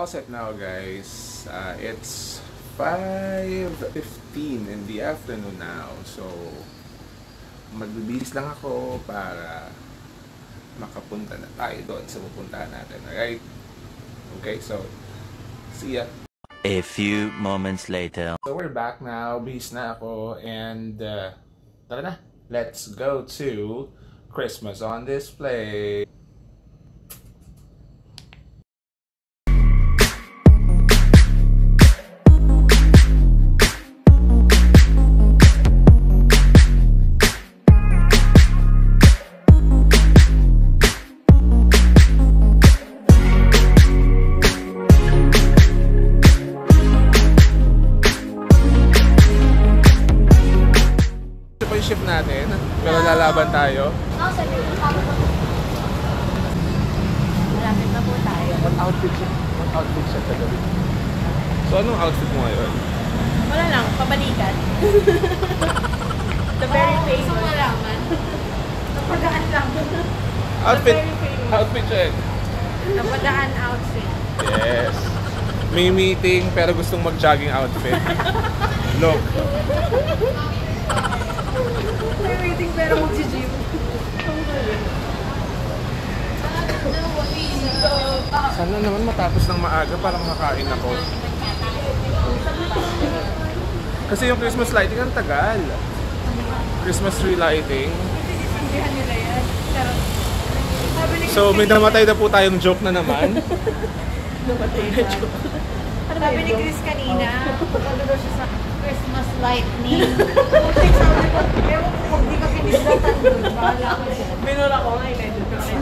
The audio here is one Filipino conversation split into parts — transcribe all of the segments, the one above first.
all set now guys. Uh, it's 5.15 in the afternoon now. So, magbibilis lang ako para makapunta na tayo doon sa pupuntahan natin. Alright? Okay, so, see ya. A few moments later. So we're back now. Bis na ako. And uh, tara na. Let's go to Christmas on Display. Shift natin. Pero lalaban tayo. Oh, sabi ko, Malapit na po tayo. What outfit siya? What outfit siya kagabi? So anong outfit mo ngayon? Wala lang, pabalikan. The very famous. Gusto mo malaman? Napadaan lang. Outfit! very famous. Outfit check! Napadaan outfit. Yes. May meeting pero gustong mag-jogging outfit. Look. Pero mag-gym. Sana naman matapos ng maaga para makakain ako. Kasi yung Christmas lighting ang tagal. Christmas tree lighting. So may namatay na po tayong joke na naman. Sabi ni Chris kanina, ano daw siya sa Christmas lightning. Sabi ko, ewan ko kung di ka pinislatan doon. Bahala ko siya. Minura ko nga, i-edit ko rin.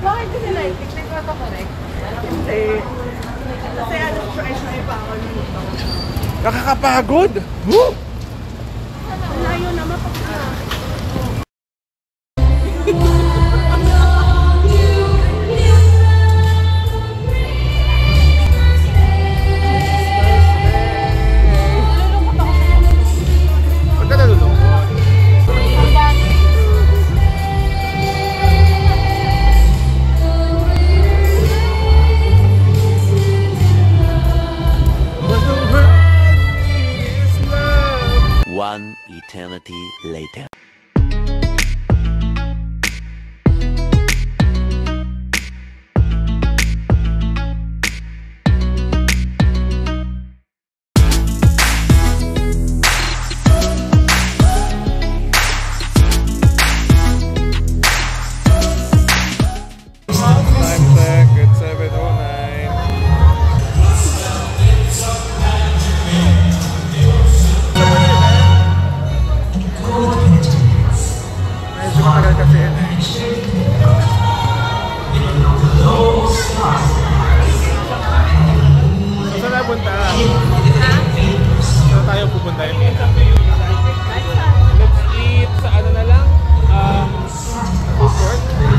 Bakit kasi lightning? Nagkata correct? Hindi. Kasi ano, try-try pa ako. Nakakapagod! Woo! Tayo punta? Saan tayo pupunta yun? Let's eat sa ano na lang? Um, food court?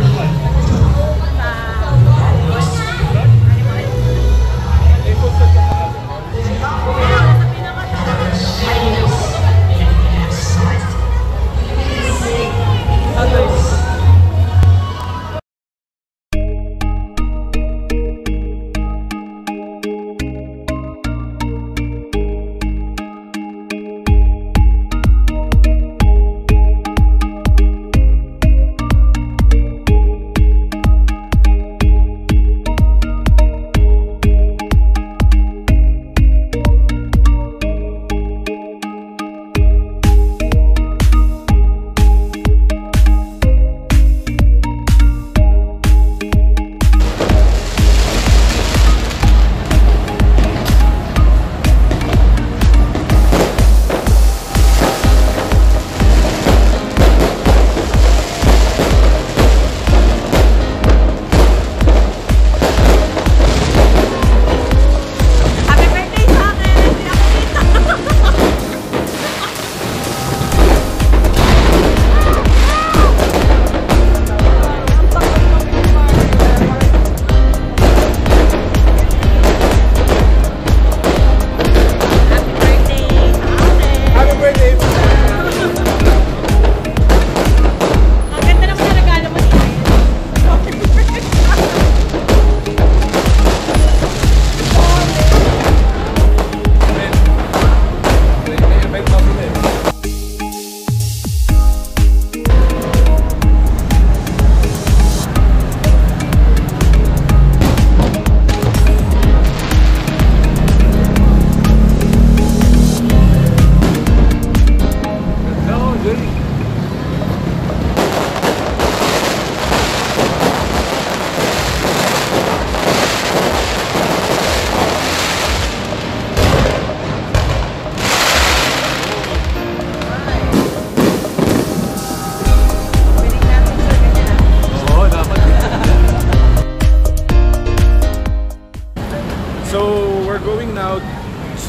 Going now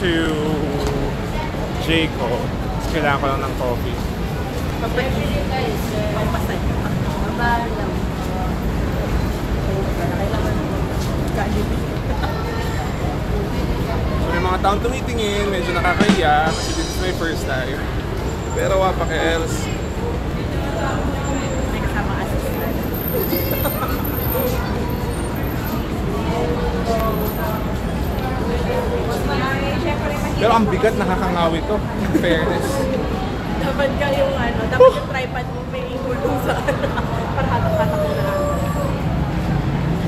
to Jayco. Kailangan ko lang ng coffee. So may mga taong tumitingin, medyo nakakahiya kasi this is my first time. Pero wapa kay Els. May kasama assistant. Pero ang bigat nakakangawi to. In fairness. Dapat ka yung ano, dapat yung tripod mo may ingulong sa ano. Para hatak-hatak mo na.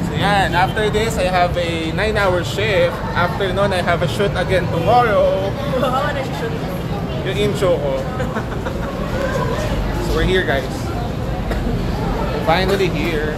So yan, after this, I have a 9-hour shift. After nun, I have a shoot again tomorrow. Bawa na siya shoot. Yung intro ko. So we're here guys. We're finally here.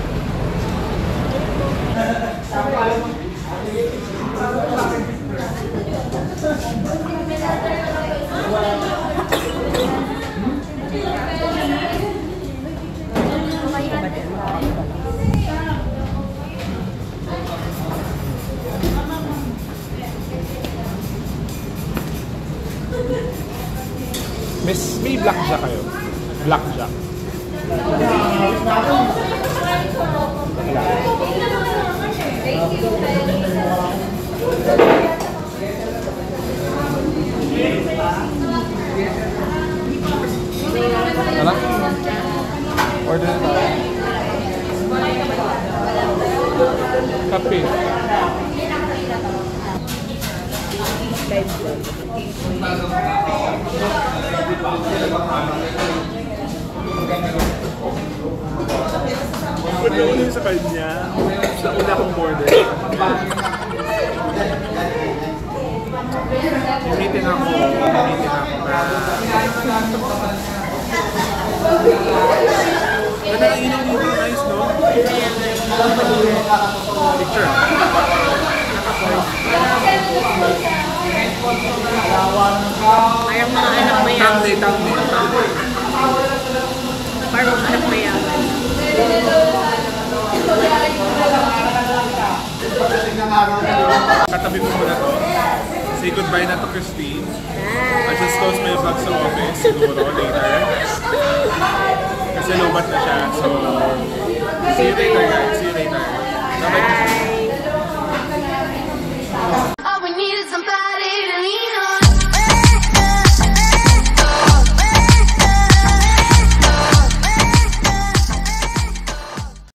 Miss, may blackjack kayo? Blackjack. Wala? Order na tayo. Kape. Pag nauna sa kanya, sa una kong border. Gamitin ako, gamitin ako na... Ang ilaw dito, nice, no? Picture. Parang mga anak mayaman. Thumbnail, thumbnail. Parang mga anak mayaman. Katabi mo muna to. Say goodbye na to Christine. I just close my vlog sa office siguro later. Kasi lobat na siya. So, see you later guys. See you later. Bye-bye.